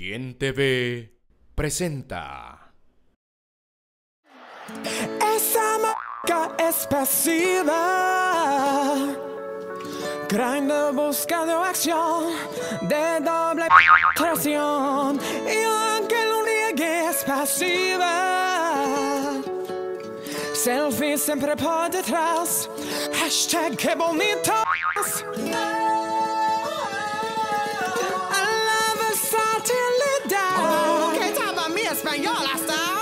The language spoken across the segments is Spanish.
Tien TV presenta. Esa marca es pasiva. Grande busca de acción, de doble penetración. Y aunque lo niegue, es pasiva. Selfie siempre por detrás. Hashtag que bonitos. Mi español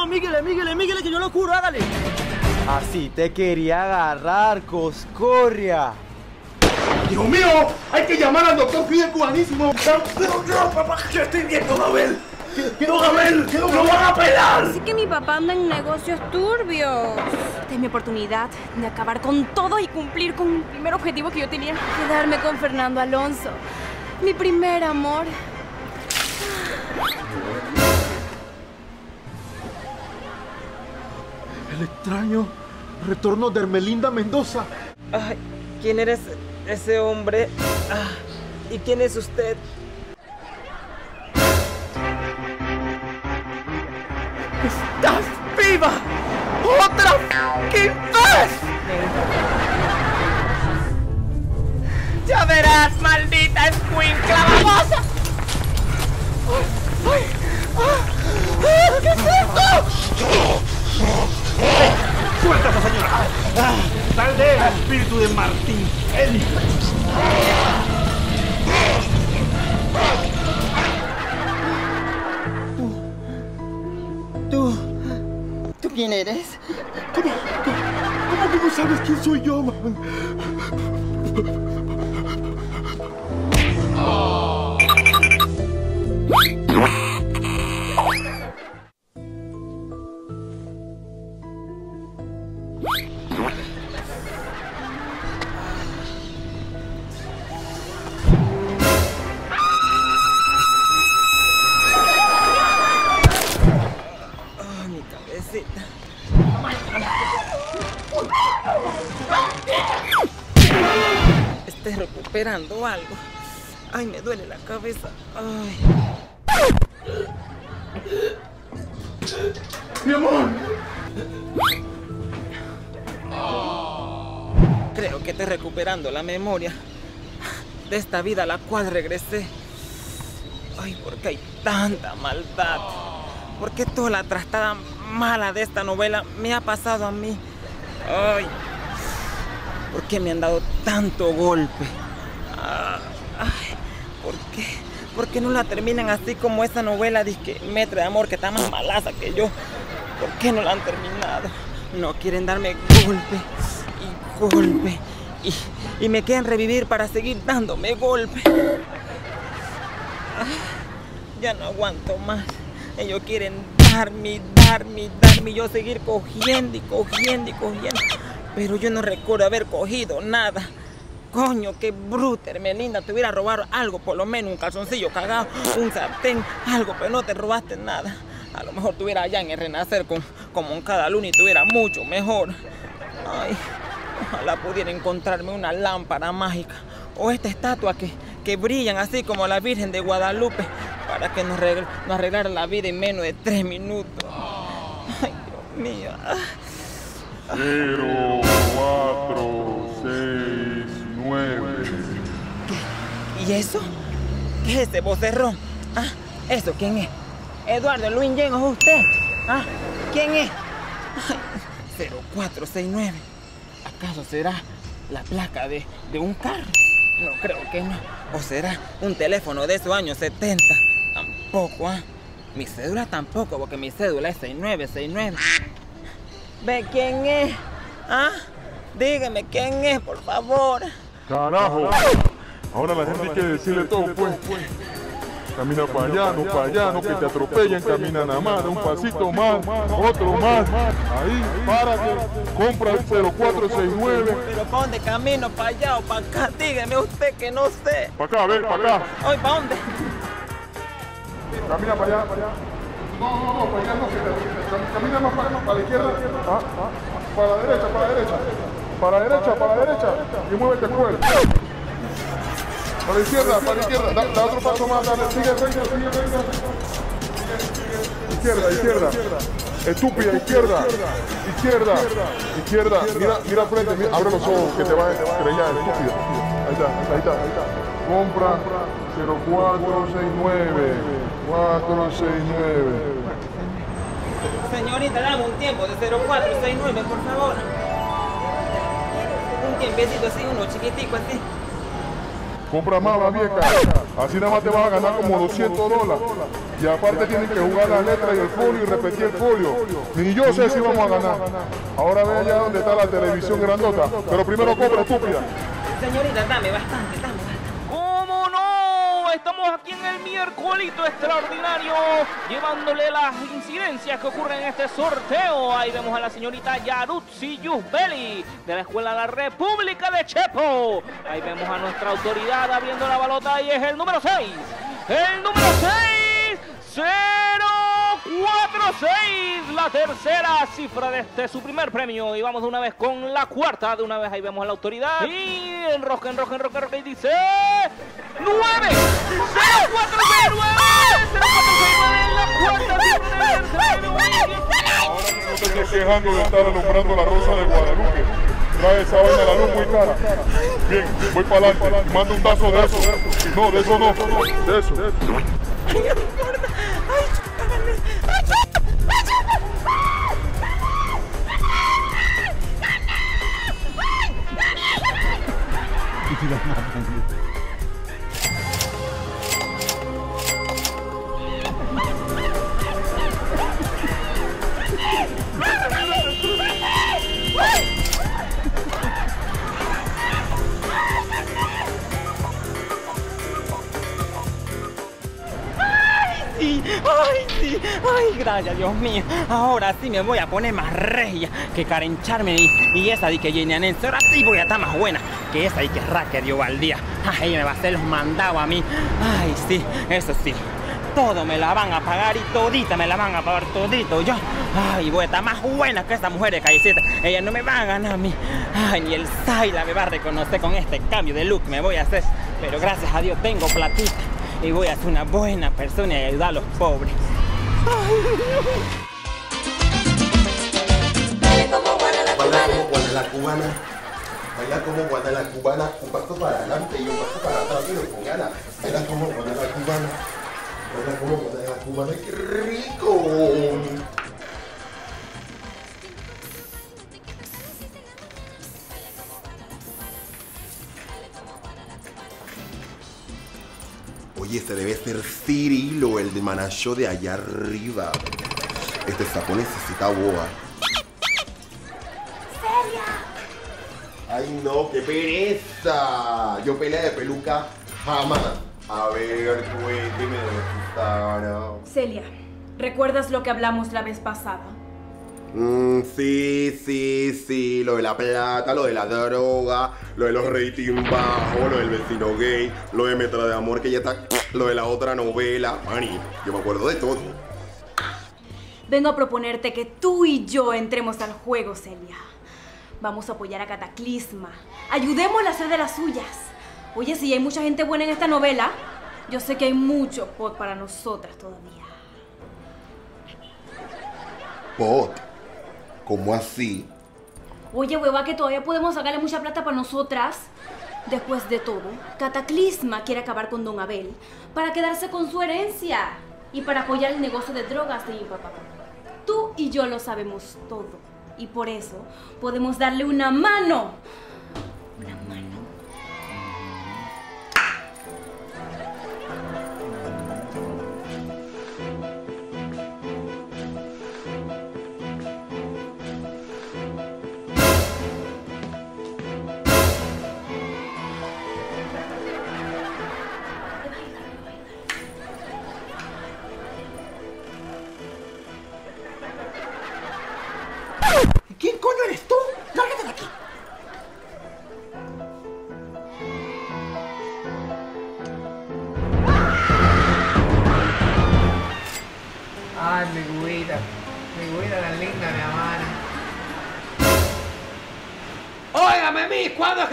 encasquilló! ¡Míguele, míguele, míguele, que yo lo curo! ¡Hágale! Así te quería agarrar, Coscorria. Dios mío, hay que llamar al doctor Fidel Cubanísimo. Pero yo, papá, yo estoy viendo, Gabel. Quiero Gabel, quiero que lo van a pelar. Así que mi papá anda en negocios turbios. Esta es mi oportunidad de acabar con todo y cumplir con el primer objetivo que yo tenía. Quedarme con Fernando Alonso. Mi primer amor. El extraño retorno de Hermelinda Mendoza. Ay, ¿quién eres ese hombre? Ah, ¿Y quién es usted? ¡Estás viva! ¡Otra fucking vez! ¡Ya verás, maldita escuincla babosa! ¿Qué es esto? ¡Suelta a esa señora! ¡Tal vez el espíritu de Martín Eli! ¿Tú? ¿Tú quién eres? ¿Cómo, cómo, cómo que no sabes quién soy yo, man? Estoy recuperando algo. Ay, me duele la cabeza. Ay. ¡Mi amor! Creo que estoy recuperando la memoria de esta vida a la cual regresé. Ay, ¿por qué hay tanta maldad? ¿Por qué toda la trastada mala de esta novela me ha pasado a mí? Ay, ¿por qué me han dado tanto golpe? Ah, Ay, ¿por qué? ¿Por qué no la terminan así como esa novela de Metro de Amor que está más malaza que yo? ¿Por qué no la han terminado? No quieren darme golpe y golpe y, y me quieren revivir para seguir dándome golpe. Ah, Ya no aguanto más. Ellos quieren darme, darme, darme yo seguir cogiendo y cogiendo y cogiendo. Pero yo no recuerdo haber cogido nada. Coño, qué bruta, Hermelinda. Te hubiera robado algo, por lo menos un calzoncillo cagado, un sartén, algo, pero no te robaste nada. A lo mejor tuviera allá en el renacer como en cada luna y tuviera mucho mejor. Ay, ojalá pudiera encontrarme una lámpara mágica o esta estatua que, que brillan así como la Virgen de Guadalupe para que nos, regl- nos arreglara la vida en menos de tres minutos. Ay, Dios mío. Ah. 0, 4, 6, 9. ¿Y eso? ¿Qué es ese vocerrón? Ah, ¿eso quién es? Eduardo Luis Yen, ¿es usted? Ah, ¿quién es? Ay, 0469. ¿Acaso será la placa de, de un carro? No creo que no. ¿O será un teléfono de esos años 70? Tampoco, ¿ah? Mi cédula tampoco, porque mi cédula es 6969. ¿Ve quién es? ¿Ah? Dígame quién es, por favor. Carajo. Ahora la gente hay que decirle todo, pues. Camina para allá, no para allá, no que te atropellen, camina nada más, un pasito más, otro más. Ahí, párate, compra el 0469. Pero ¿para dónde camino? ¿Para allá o para acá? Dígame usted que no sé. Para acá, ven, para acá. Hoy, ¿para dónde? Camina para allá, para allá. No, no, no, para allá no, te- camina más para, para la izquierda. Ah, ah, para la derecha, para la derecha. Para la derecha, para la derecha. Y muévete fuerte. Para la izquierda, para la izquierda. Da, da otro paso más, dale. Sigue, sigue, sigue, sigue. Izquierda, izquierda. Estúpida, izquierda. Izquierda. Izquierda. Mira, mira frente, mira, abre los ojos que te vas a estrellar, estúpida. Ahí está, ahí está, ahí está. Compra 0469. 469. Señorita, dame un tiempo de 0469, por favor. Un tiempecito así, uno chiquitico así. Compra más, la vieja. Así nada más te vas a ganar como 200 dólares. Y aparte tienen que jugar la letra y el folio y repetir el folio. Ni yo sé si vamos a ganar. Ahora ve allá donde está la televisión grandota. Pero primero compra, estúpida. Señorita, dame bastante, dame bastante. ¿Cómo no? Estamos aquí en el miércolito extraordinario, llevándole las incidencias que ocurren en este sorteo. Ahí vemos a la señorita Yarutsi Yusbeli, de la Escuela de la República de Chepo. Ahí vemos a nuestra autoridad abriendo la balota y es el número 6. El número 6, 046, la tercera cifra de este su primer premio. Y vamos de una vez con la cuarta, de una vez ahí vemos a la autoridad. Y enrosca, enrosca, enrosca, enrosca y dice 9, 0469, 0469 en la cuarta cifra del tercer premio. No te estés quejando de estar alumbrando la rosa de Guadalupe. Trae esa vaina la luz muy cara. Bien, voy para adelante. Manda un tazo de eso. No, de eso no. De eso. Sí, ay, gracias, Dios mío. Ahora sí me voy a poner más regia que Karen Charmen y, esa de que Jenny Anense. Ahora sí voy a estar más buena que esa y que Raquel dio al día. Ay, ella me va a hacer los mandados a mí. Ay, sí, eso sí. Todo me la van a pagar y todita me la van a pagar todito yo. Ay, voy a estar más buena que esa mujer de callecita. Ella no me va a ganar a mí. Ay, ni el Zaila me va a reconocer con este cambio de look me voy a hacer. Pero gracias a Dios tengo platita y voy a ser una buena persona y ayudar a los pobres. Baila como guana la cubana. Baila como guana la cubana. Un paso para adelante y un paso para atrás, pero con ganas. Baila como guana la cubana. Baila como guana la cubana. ¡Qué rico! Oye, ese debe ser Cirilo, el de Manasho de allá arriba. Este sapo necesita boa. ¡Ay, no! ¡Qué pereza! Yo pelea de peluca jamás. A ver, cuénteme de Sara. Celia, ¿recuerdas lo que hablamos la vez pasada? Mm, sí, sí, sí. Lo de la plata, lo de la droga, lo de los rating bajos, lo del vecino gay, lo de Metra de Amor que ya está, lo de la otra novela. Mani, yo me acuerdo de todo. Vengo a proponerte que tú y yo entremos al juego, Celia. Vamos a apoyar a Cataclisma. Ayudémosla a hacer de las suyas. Oye, si hay mucha gente buena en esta novela, yo sé que hay mucho pot para nosotras todavía. Pot. ¿Cómo así? Oye, hueva, que todavía podemos sacarle mucha plata para nosotras. Después de todo, Cataclisma quiere acabar con Don Abel para quedarse con su herencia y para apoyar el negocio de drogas de mi papá. Tú y yo lo sabemos todo y por eso podemos darle una mano. Una mano.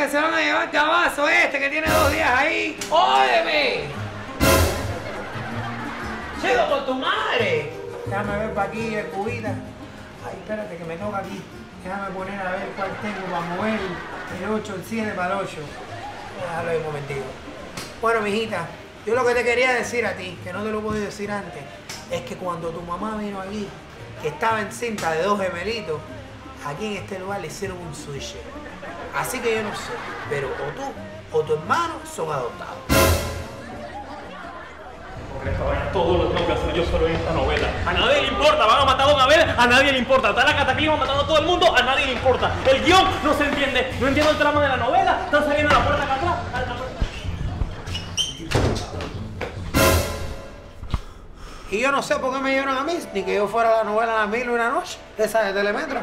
Que se van a llevar cabazo este que tiene dos días ahí? ¡Óyeme! ¡Chido con tu madre! Déjame ver para aquí el cubita. Ay, espérate que me toca aquí. Déjame poner a ver cuál tengo para mover el 8, el 7 para el 8. Déjalo ahí un momentito. Bueno, mijita, yo lo que te quería decir a ti, que no te lo pude decir antes, es que cuando tu mamá vino aquí, que estaba encinta de dos gemelitos, aquí en este lugar le hicieron un switch. Así que yo no sé, pero o tú o tu hermano son adoptados. Porque esta vaina todo lo tengo que hacer yo solo en esta novela. A nadie le importa, van a matar a Don Abel, a nadie le importa. Está la cataclisma matando a todo el mundo, a nadie le importa. El guion no se entiende, no entiendo el trama de la novela. Están saliendo a la puerta acá atrás. a Y yo no sé por qué me dieron a mí, ni que yo fuera a la novela Las Mil y una Noche, esa de Telemetro.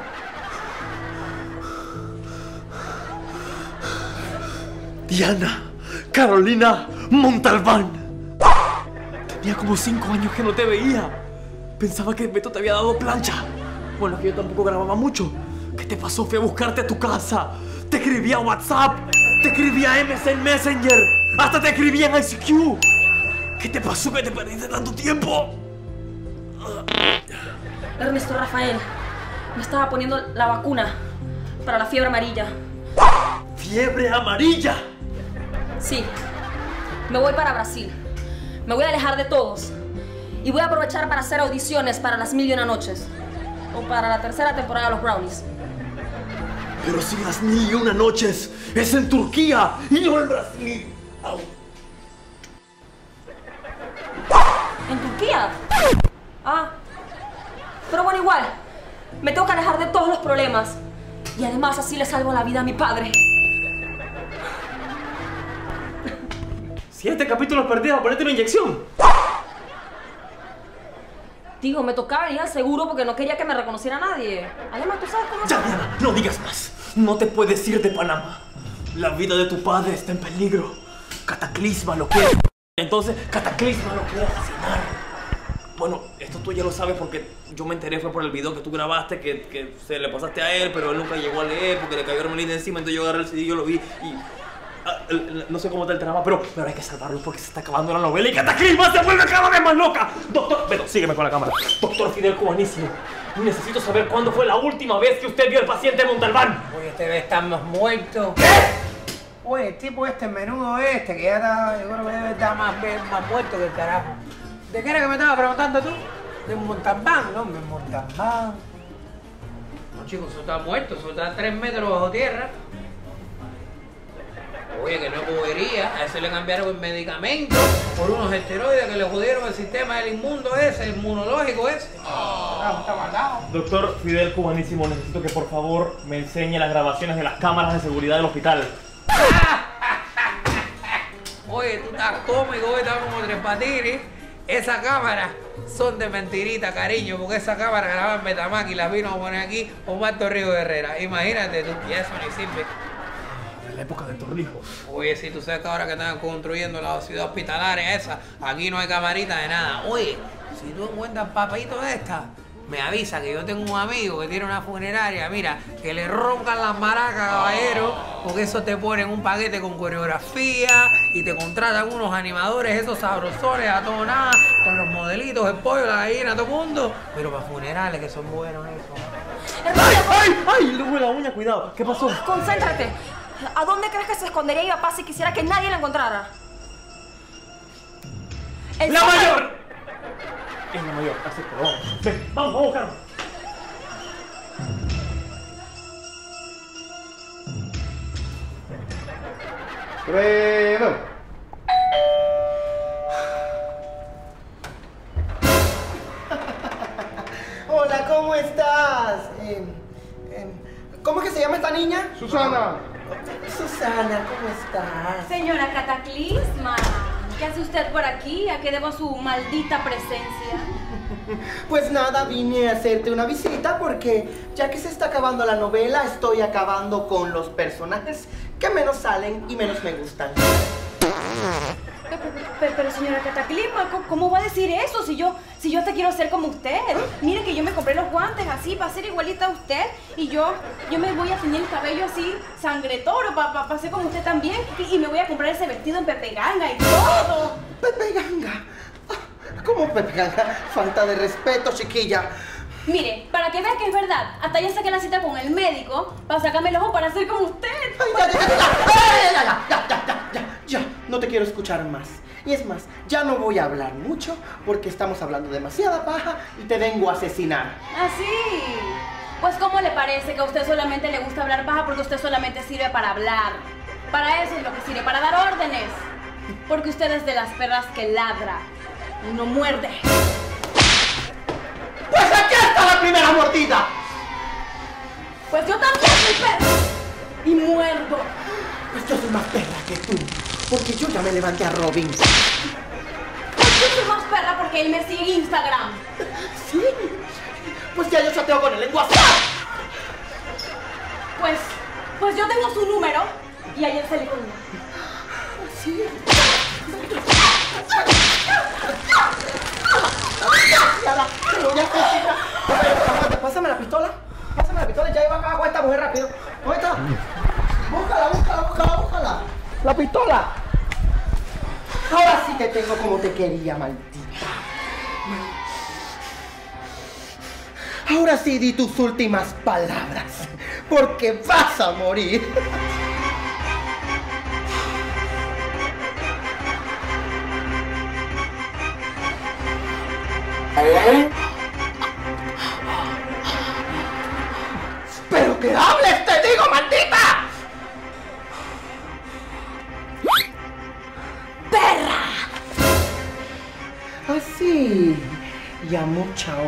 Diana, Carolina Montalbán. Tenía como cinco años que no te veía. Pensaba que Beto te había dado plancha. Bueno, que yo tampoco grababa mucho. ¿Qué te pasó? Fui a buscarte a tu casa. Te escribía a WhatsApp. Te escribía a MSN Messenger. Hasta te escribía en ICQ. ¿Qué te pasó que te perdiste tanto tiempo? Ernesto Rafael, me estaba poniendo la vacuna para la fiebre amarilla. ¡Fiebre amarilla! Sí, me voy para Brasil. Me voy a alejar de todos. Y voy a aprovechar para hacer audiciones para las mil y una noches. O para la tercera temporada de los Brownies. Pero si las mil y una noches es en Turquía y no en Brasil. Au. ¿En Turquía? Ah. Pero bueno, igual. Me tengo que alejar de todos los problemas. Y además así le salvo la vida a mi padre. Siete capítulos perdidos, ponerte una inyección. Digo, me tocaba venir al seguro porque no quería que me reconociera nadie. Además, tú sabes cómo... Ya, Diana, no digas más. No te puedes ir de Panamá. La vida de tu padre está en peligro. Cataclisma lo quiere. Entonces, Cataclisma lo quiere asesinar. Bueno, esto tú ya lo sabes porque yo me enteré fue por el video que tú grabaste que, que se le pasaste a él, pero él nunca llegó a leer porque le cayó Hermelina encima, entonces yo agarré el CD y yo lo vi y... ah, el- el- no sé cómo está el trama, pero, pero hay que salvarlo porque se está acabando la novela y Cataclisma se vuelve cada vez más loca. Doctor, Beto, sígueme con la cámara. Doctor Fidel Cubanísimo, necesito saber cuándo fue la última vez que usted vio al paciente Montalbán. Oye, este debe estar más muerto. ¿Qué? Oye, el tipo este, menudo este, que ya está, yo creo que debe estar más, más muerto que el carajo. ¿De qué era que me estabas preguntando tú? De Montalbán, no, hombre, Montalbán. No, chicos, eso está muerto, eso está a tres metros bajo tierra. Oye, que no es bobería, a ese le cambiaron el medicamento por unos esteroides que le jodieron el sistema del inmundo ese, el inmunológico ese. Está matado. Doctor Fidel Cubanísimo, necesito que por favor me enseñe las grabaciones de las cámaras de seguridad del hospital. Oye, tú estás cómico, hoy estás como tres patines. Esas cámaras son de mentirita, cariño, porque esa cámara grababa en Betamax y las vino a poner aquí Omar Torrijos Herrera. Imagínate tú, y eso ni sirve. Época de Torrijos. Oye, si tú sabes que ahora que están construyendo la ciudad hospitalaria esa, aquí no hay camarita de nada. Oye, si tú encuentras papitos de estas, me avisa que yo tengo un amigo que tiene una funeraria, mira, que le roncan las maracas, caballero, porque eso te ponen un paquete con coreografía y te contratan unos animadores, esos sabrosones a todo nada, con los modelitos, el pollo, la gallina, todo mundo. Pero para funerales que son buenos eso. ¡Ay, ay, ay! Le duele la uña, cuidado. ¿Qué pasó? Concéntrate. ¿A dónde crees que se escondería mi papá si quisiera que nadie la encontrara? El ¡La sótano. mayor! Es la mayor, así que vamos. Ven, vamos, vamos, Carlos. Fredo. Señora Cataclisma, ¿qué hace usted por aquí? ¿A qué debo su maldita presencia? Pues nada, vine a hacerte una visita porque ya que se está acabando la novela, estoy acabando con los personajes que menos salen y menos me gustan pero, señora Cataclisma, ¿cómo va a decir eso si yo, si yo te quiero hacer como usted? Mire que yo me compré los guantes así, para ser igualita a usted y yo, yo me voy a teñir el cabello así, sangre toro, para pa, ser como usted también y, me voy a comprar ese vestido en Pepe Ganga y todo. Pepe Ganga. Ah, ¿Cómo Pepe Ganga? Falta de respeto, chiquilla. Mire, para que veas que es verdad, hasta ya saqué la cita con el médico para sacarme el ojo para ser como usted. Ay, ya, ya, ya, quiero escuchar más. Y es más, ya no voy a hablar mucho porque estamos hablando demasiada paja y te vengo a asesinar. Así. Pues ¿cómo le parece que a usted solamente le gusta hablar baja porque usted solamente sirve para hablar? Para eso es lo que sirve, para dar órdenes. Porque usted es de las perras que ladra y no muerde. ¡Pues aquí está la primera mordida! Pues yo también soy perra y muerdo. Pues yo soy más perra que tú, porque yo ya me levanté a Robin. Pues yo soy más perra porque él me sigue en Instagram. ¿Sí? Pues ya yo chateo con él en WhatsApp. Pues, pues yo tengo su número y ayer salí con él. ¿Sí? A Pásame la pistola. Pásame la pistola. Ya iba acá con esta mujer rápido. ¿Dónde está? Búscala, búscala, búscala, búscala. La pistola. Ahora sí te tengo como te quería, maldita. Ahora sí di tus últimas palabras. Porque vas a morir. ¡Pero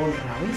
Jornal